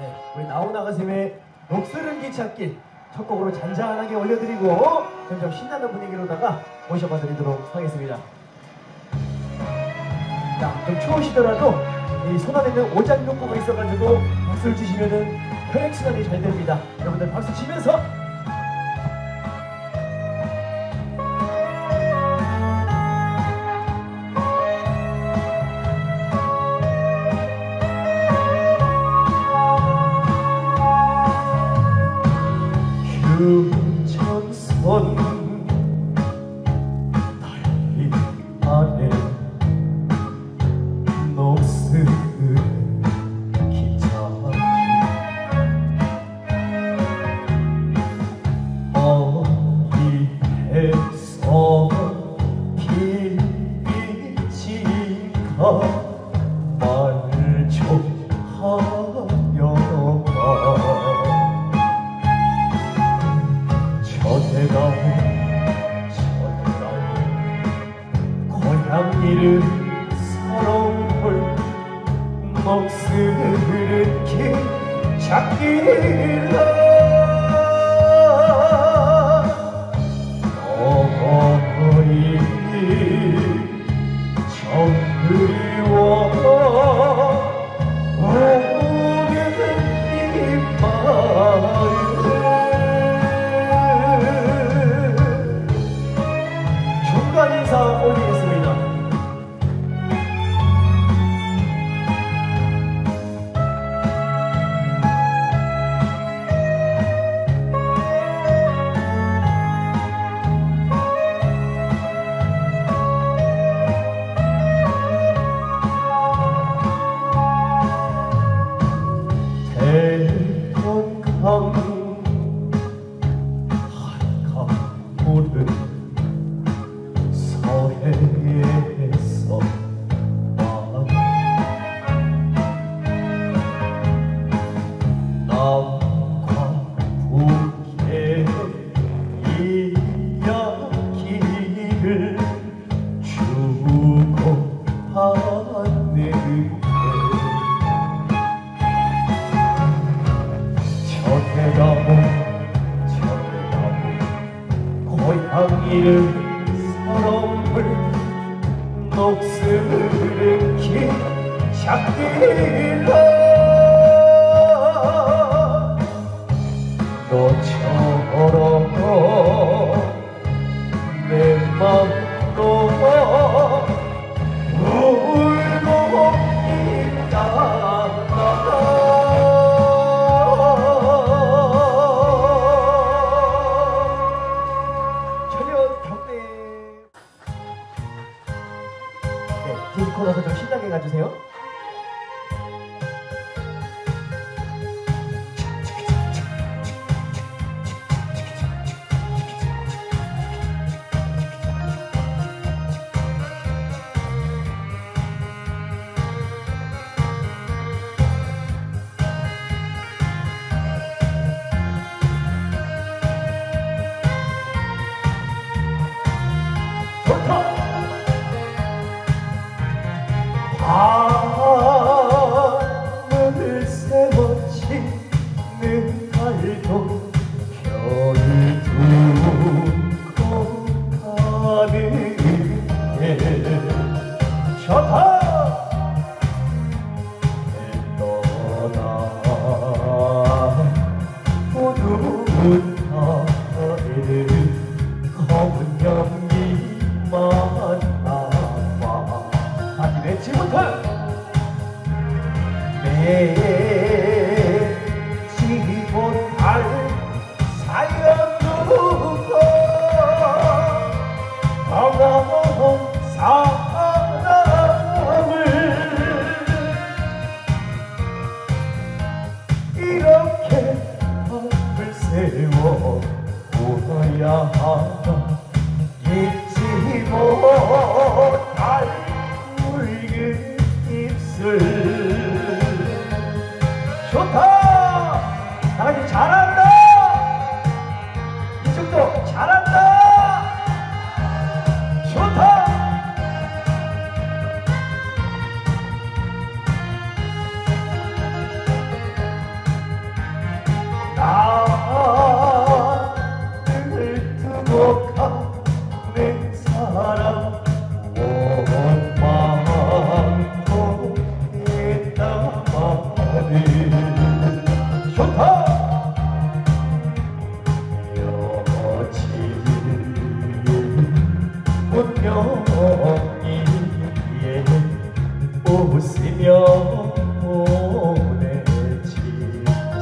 네, 우리 나오나가 쌤의 녹슬은 기찻길 첫 곡으로 잔잔하게 올려드리고 점점 신나는 분위기로다가 모셔봐드리도록 하겠습니다. 자, 좀 추우시더라도 이 손안에 있는 오장용구가 있어가지고 박수를 치시면은 혈액순환이 잘 됩니다. 여러분들 박수 치면서 유천선 고향이를 서러울 목숨을 긴 잡기라 너 이를 긴 잡기라 너처 네, 디스코 나서 좀 신나게 가주세요 좋다 떠나 어두운 하늘을 검은 연 좋다. 나가지 잘한다. 이쪽도 잘한다. 좋다. 나 등을 두고 가.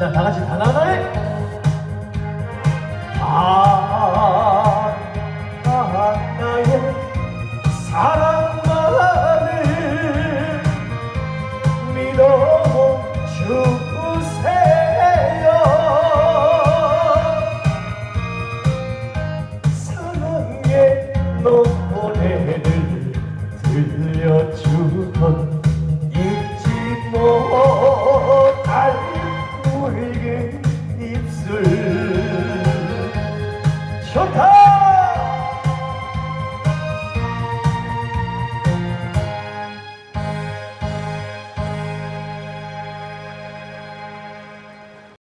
자, 다 같이 바나나에 아, 아, 아, 아, 나의 사랑만을 믿어 주세요. 사랑의 노래를 들려주던 冲